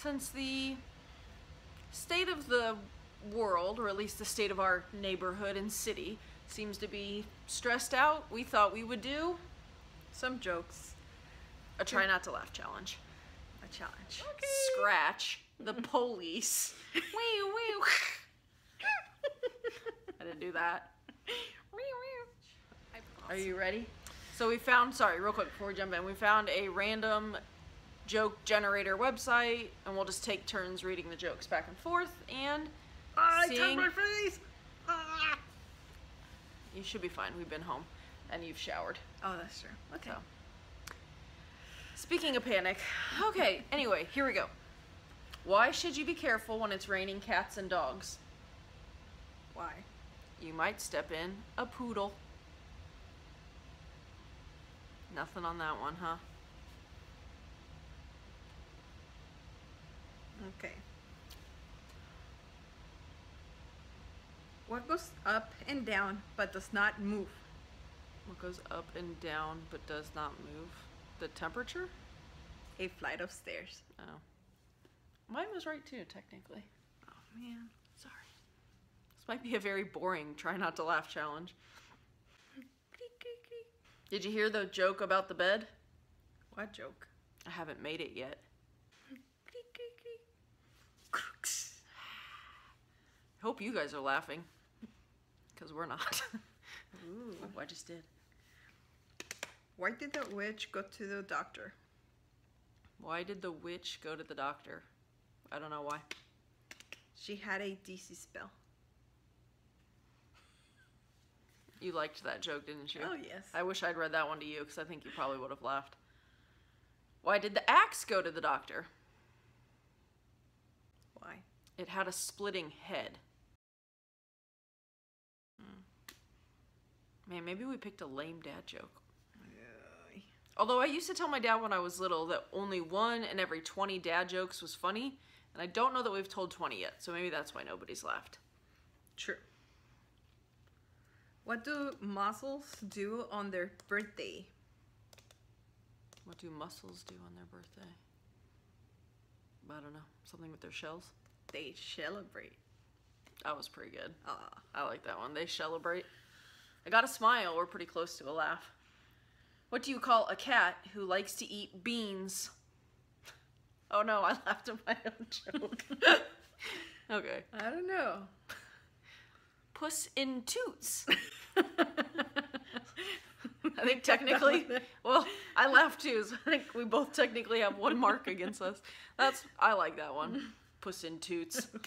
since the state of the world, or at least the state of our neighborhood and city, seems to be stressed out, we thought we would do Some jokes. a try not to laugh challenge. A challenge. Okay. Scratch the police. wee wee. I didn't do that. Are you ready? So we found, sorry, real quick before we jump in, we found a random joke generator website, and we'll just take turns reading the jokes back and forth, and I Seeing- turned my face. Ah. you should be fine. We've been home, and you've showered. Oh, that's true. Okay. So. Speaking of panic, okay, anyway, here we go. Why should you be careful when it's raining cats and dogs? Why? You might step in a poodle. Nothing on that one, huh? Okay. What goes up and down but does not move? What goes up and down but does not move? The temperature? A flight of stairs. Oh. Mine was right too, technically. Oh man. Sorry. This might be a very boring try not to laugh challenge. Did you hear the joke about the bed? What joke? I haven't made it yet. I hope you guys are laughing. Because we're not. Ooh. oh, I just did. Why did the witch go to the doctor? Why did the witch go to the doctor? I don't know why. She had a DC spell. You liked that joke, didn't you? Oh yes. I wish I'd read that one to you because I think you probably would have laughed. Why did the axe go to the doctor? It had a splitting head. Hmm. Man, maybe we picked a lame dad joke. Ay. Although I used to tell my dad when I was little that only one in every 20 dad jokes was funny, and I don't know that we've told 20 yet, so maybe that's why nobody's laughed. True. What do mussels do on their birthday? What do mussels do on their birthday? I don't know. Something with their shells? They celebrate. That was pretty good. Ah. I like that one. They celebrate. I got a smile. We're pretty close to a laugh. What do you call a cat who likes to eat beans? Oh no, I laughed at my own joke. okay. I don't know. Puss in Toots. I think technically, well, I laughed too, so I think we both technically have one mark against us. That's, I like that one. Puss in Toots.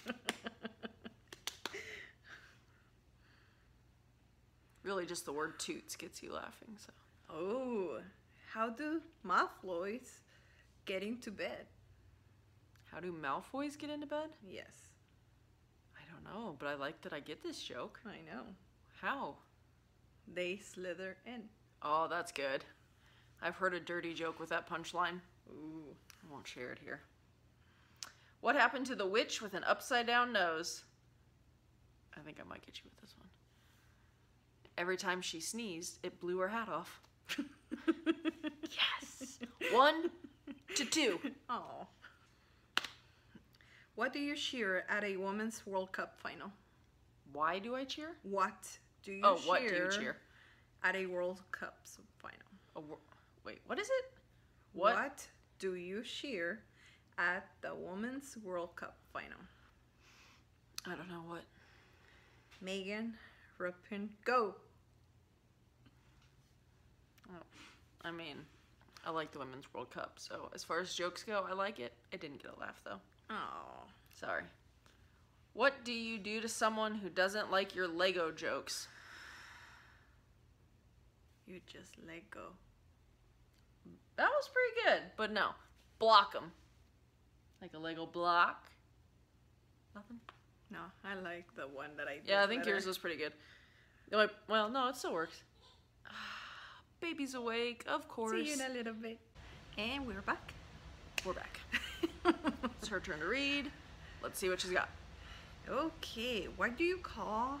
Really, just the word toots gets you laughing, so. Oh, how do Malfoys get into bed? How do Malfoys get into bed? Yes, I don't know, but I like that I get this joke. I know. How? They slither in. Oh, that's good. I've heard a dirty joke with that punchline. Ooh. I won't share it here. What happened to the witch with an upside down nose? I think I might get you with this one. Every time she sneezed, it blew her hat off. yes! One to two. Oh. What do you cheer at a women's World Cup final? Why do I cheer? What do you Oh, cheer what do you cheer? at a World Cup final? A wor- wait, what is it? What? do you cheer at the Women's World Cup final? I don't know what. Megan Rapin, go. Oh, I mean, I like the Women's World Cup, so as far as jokes go, I like it. I didn't get a laugh though. Oh. Sorry. What do you do to someone who doesn't like your Lego jokes? You just let go. That was pretty good, but no. Block them. Like a Lego block. Nothing? No, I like the one that I did. Yeah, I think better. yours was pretty good. Like, well, no, it still works. Baby's awake, of course. See you in a little bit. And we're back. We're back. it's her turn to read. Let's see what she's got. Okay, what do you call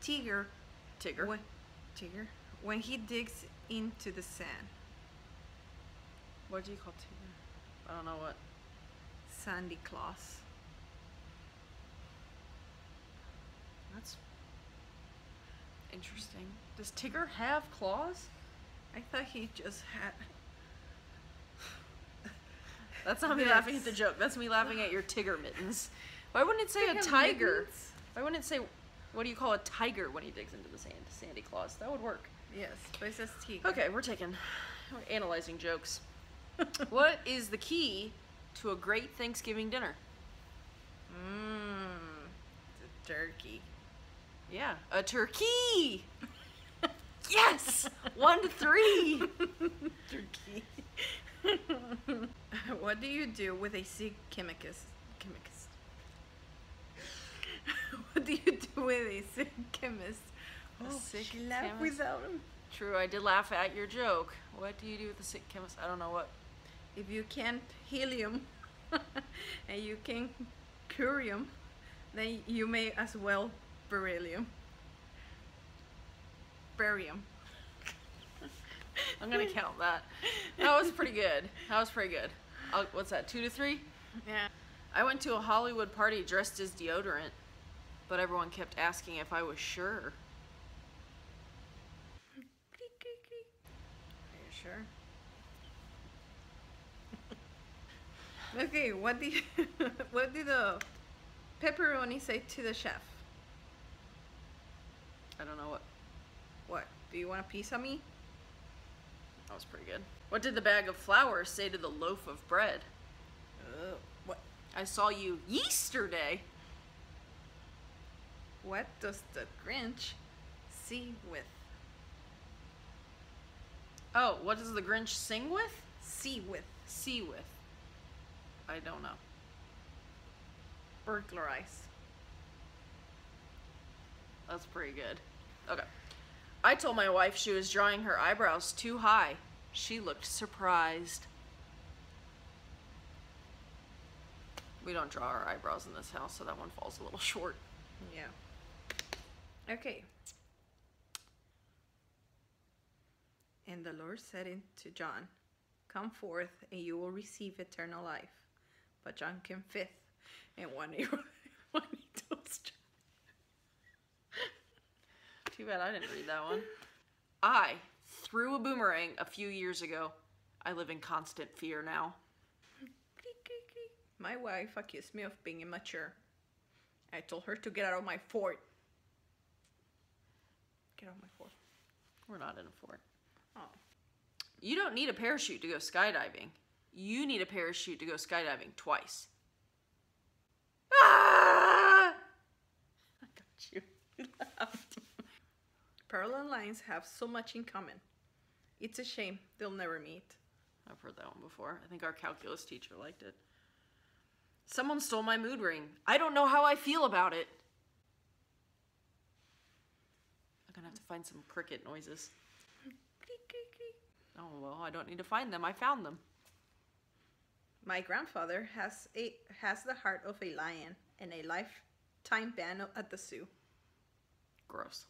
Tigger Tigger. when Tigger when he digs into the sand? What do you call Tigger? I don't know what. Sandy Claus. That's interesting. Does Tigger have claws? I thought he just had. That's not me Yes. laughing at the joke. That's me laughing at your Tigger mittens. Why wouldn't it say a tiger? mittens. Why wouldn't it say, what do you call a tiger when he digs into the sand? Sandy claws. That would work. Yes, but it says. Okay, we're taking, we're analyzing jokes. what is the key to a great Thanksgiving dinner? Mmm. a turkey. Yeah, a turkey. yes, one to three. Turkey. what do you do with a sick chemicus? Chemicus. what do you do with a oh, sick chemist? A Oh, sick she laughed chemist? without him. True, I did laugh at your joke. What do you do with a sick chemist? I don't know what. If you can't helium and you can curium, then you may as well beryllium. Barium. I'm gonna count that. That was pretty good. That was pretty good. i what's that? Two to three. Yeah. I went to a Hollywood party dressed as deodorant, but everyone kept asking if I was sure. Are you sure? Okay, what you, what did the pepperoni say to the chef? I don't know what. What? Do you want a piece of me? That was pretty good. What did the bag of flour say to the loaf of bread? Uh, what? I saw you yesterday. What does the Grinch see with? Oh, what does the Grinch sing with? See with See with. I don't know. burglarize. That's pretty good. Okay. I told my wife she was drawing her eyebrows too high. She looked surprised. We don't draw our eyebrows in this house, so that one falls a little short. Yeah. Okay. And the Lord said to John, Come forth, and you will receive eternal life. But John came fifth, and one he, one he toast. Too bad I didn't read that one. I threw a boomerang a few years ago. I live in constant fear now. My wife accused me of being immature. I told her to get out of my fort. Get out of my fort. We're not in a fort. Oh. You don't need a parachute to go skydiving. You need a parachute to go skydiving twice. Ah! I got you. You. Parallel lines have so much in common. It's a shame they'll never meet. I've heard that one before. I think our calculus teacher liked it. Someone stole my mood ring. I don't know how I feel about it. I'm gonna have to find some cricket noises. Oh, well, I don't need to find them. I found them. My grandfather has a has the heart of a lion and a lifetime ban at the zoo. Gross.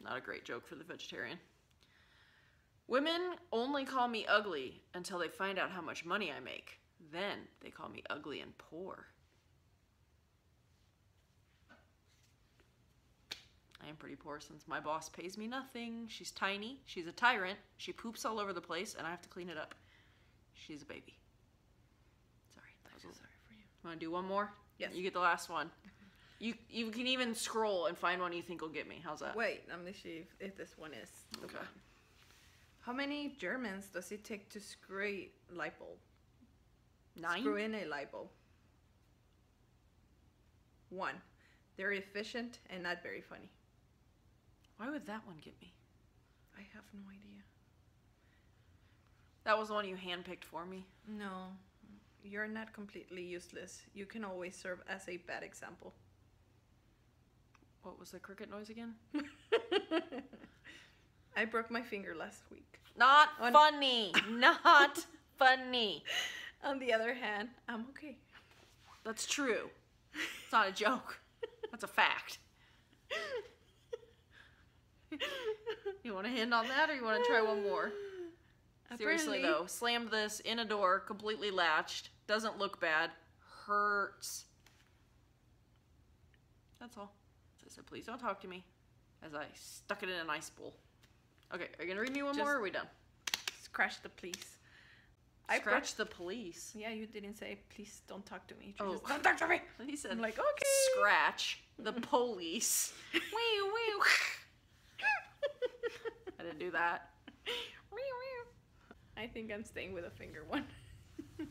Not a great joke for the vegetarian. Women only call me ugly until they find out how much money I make. Then they call me ugly and poor. I am pretty poor since my boss pays me nothing. She's tiny, she's a tyrant, she poops all over the place, and I have to clean it up. She's a baby. Sorry, was a Sorry for you. Want to do one more? Yes. You get the last one. You you can even scroll and find one you think will get me. How's that? Wait, let me see if, if this one is the Okay. one. How many Germans does it take to screw a light bulb? Nine. Screw in a light bulb. One. They're efficient and not very funny. Why would that one get me? I have no idea. That was the one you handpicked for me. No, you're not completely useless. You can always serve as a bad example. What was the cricket noise again? I broke my finger last week. Not On- funny. Not funny. On the other hand, I'm okay. That's true. It's not a joke. That's a fact. You want to hand on that, or you want to try one more? Seriously Apparently- though, slammed this in a door, completely latched. Doesn't look bad. Hurts. That's all. So I said, please don't talk to me. As I stuck it in an ice bowl. Okay, are you gonna read me one Just- more or are we done? Scratch the police. Scratch the police. Yeah, you didn't say please don't talk to me. You Oh. just, don't talk to me. He said, I'm like, okay. scratch the police. wee wee. I didn't do that. I think I'm staying with a finger one.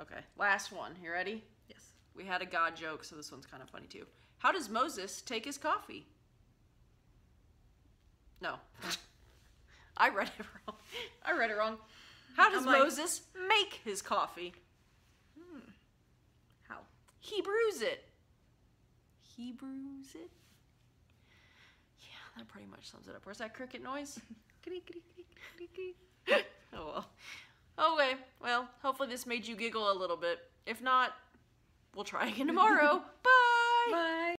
Okay, last one. You ready? Yes. We had a God joke, so this one's kind of funny too. How does Moses take his coffee? No. I read it wrong. I read it wrong. How does like- Moses make his coffee? Hmm. How? He brews it. He brews it? Yeah, that pretty much sums it up. Where's that cricket noise? oh well. Oh, okay, well, hopefully this made you giggle a little bit. If not, we'll try again tomorrow. Bye! Bye.